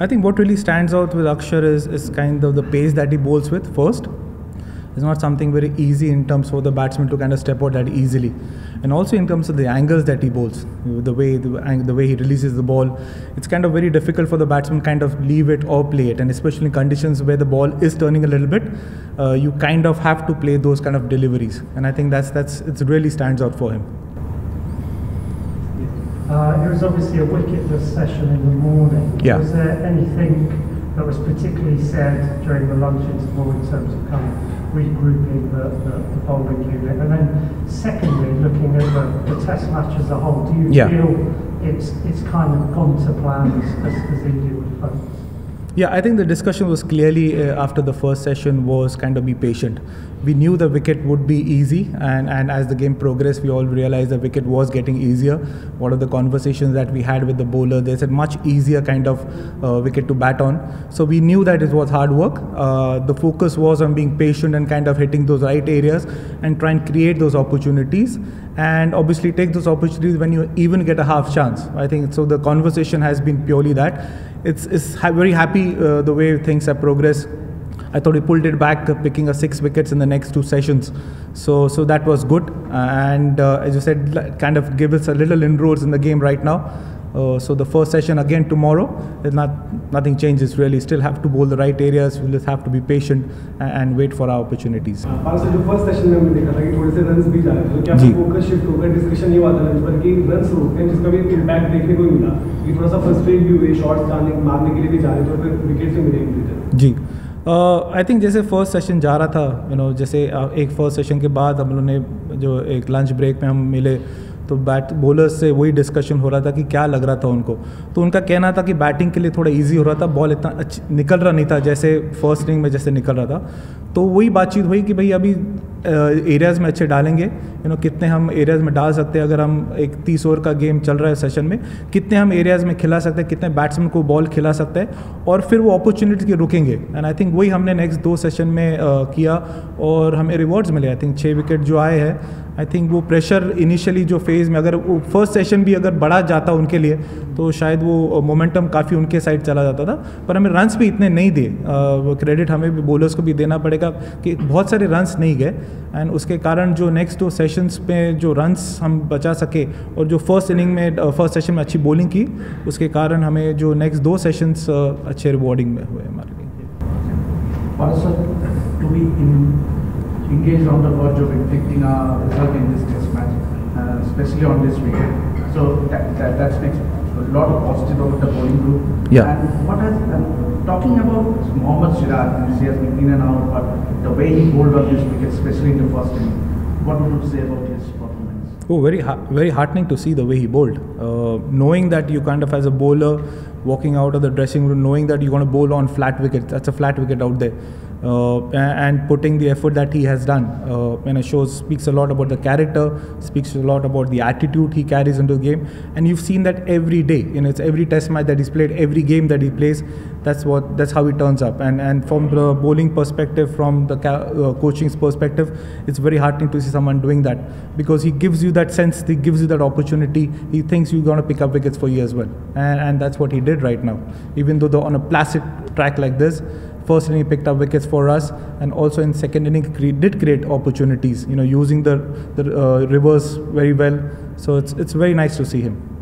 I think what really stands out with Akshar is, is kind of the pace that he bowls with first. It's not something very easy in terms for the batsman to kind of step out that easily. And also in terms of the angles that he bowls, the way the, the way he releases the ball, it's kind of very difficult for the batsman kind of leave it or play it. And especially in conditions where the ball is turning a little bit, uh, you kind of have to play those kind of deliveries. And I think that's that's it really stands out for him. Uh, it was obviously a wicketless session in the morning. Yeah. Was there anything that was particularly said during the lunch interval in terms of kind of regrouping the, the, the bowling unit? And then secondly, looking at the, the test match as a whole, do you Yeah. feel it's it's kind of gone to plan as, as, as India would hope? Yeah, I think the discussion was clearly uh, after the first session was kind of be patient. We knew the wicket would be easy, and, and as the game progressed, we all realized the wicket was getting easier. One of the conversations that we had with the bowler, they said much easier kind of uh, wicket to bat on. So we knew that it was hard work. Uh, the focus was on being patient and kind of hitting those right areas and try and create those opportunities. And obviously, take those opportunities when you even get a half chance. I think so. The conversation has been purely that it's, it's ha- very happy uh, the way things have progressed. I thought he pulled it back, uh, picking a six wickets in the next two sessions. So, so that was good. and uh, as you said, kind of give us a little inroads in the game right now. Uh, so the first session again tomorrow, not nothing changes really. Still have to bowl the right areas. We'll just have to be patient and, and wait for our opportunities. जो first session में हमने देखा था कि थोड़े से runs भी जा रहे थे तो क्या फोकस शिफ्ट होकर डिस्कशन ये हुआ था लंच पर कि रन्स रोकते हैं जिसका भी इम्पैक्ट देखने को मिला कि थोड़ा सा फ्रस्ट्रेट भी हुए शॉट्स जाने मारने के लिए भी जा रहे थे और फिर विकेट से मिले जी आई थिंक जैसे फ़र्स्ट सेशन जा रहा था यू नो जैसे uh, एक फ़र्स्ट सेशन के बाद हम लोगों ने जो एक लंच ब्रेक में हम मिले तो बैट बॉलर्स से वही डिस्कशन हो रहा था कि क्या लग रहा था उनको। तो उनका कहना था कि बैटिंग के लिए थोड़ा ईजी हो रहा था बॉल इतना अच्छी, निकल रहा नहीं था, जैसे फ़र्स्ट इनिंग में जैसे निकल रहा था। तो वही बातचीत हुई कि भाई अभी एरियाज़ में अच्छे डालेंगे यू नो कितने हम एरियाज़ में डाल सकते हैं अगर हम एक तीस ओवर का गेम चल रहा है सेशन में कितने हम एरियाज़ में खिला सकते हैं कितने बैट्समैन को बॉल खिला सकते हैं और फिर वो अपॉर्चुनिटी के रुकेंगे। एंड आई थिंक वही हमने नेक्स्ट दो सेशन में uh, किया और हमें रिवॉर्ड्स मिले। आई थिंक छः विकेट जो आए हैं आई थिंक वो प्रेशर इनिशियली जो फ़ेज़ में अगर वो फ़र्स्ट सेशन भी अगर बढ़ा जाता उनके लिए तो शायद वो मोमेंटम काफ़ी उनके साइड चला जाता था। पर हमें रन्स भी इतने नहीं दिए। क्रेडिट हमें भी बॉलर्स को भी देना पड़ेगा कि बहुत सारे रन्स नहीं गए। एंड उसके कारण जो नेक्स्ट दो सेशंस में जो रन्स हम बचा सके और जो फ़र्स्ट इनिंग में फ़र्स्ट सेशन में अच्छी बॉलिंग की उसके कारण हमें जो नेक्स्ट दो सेशंस अच्छे रिवॉर्डिंग में हुए हमारे लिए Also, to be in, engaged on the verge of inflicting a result in this test match, uh, especially on this wicket. So that, that, that makes a lot of positive about the bowling group. Yeah. And what has, um, talking about Mohammad Siraj, he has been in and out, but the way he bowled on this wicket, especially in the first inning, what would you say about his performance? Oh, very ha- very heartening to see the way he bowled. Uh, knowing that you kind of as a bowler walking out of the dressing room, knowing that you're going to bowl on flat wicket. That's a flat wicket out there. Uh, and putting the effort that he has done, uh, and it shows speaks a lot about the character, speaks a lot about the attitude he carries into the game, and you've seen that every day. You know, it's every test match that he's played, every game that he plays. That's what that's how he turns up. And and from the bowling perspective, from the uh, coaching's perspective, it's very heartening to see someone doing that because he gives you that sense, he gives you that opportunity. He thinks you're going to pick up wickets for you as well, and, and that's what he did right now. Even though the, on a placid track like this, first inning he picked up wickets for us, and also in second inning cre- did create opportunities. You know, using the the uh, reverse very well. So it's it's very nice to see him.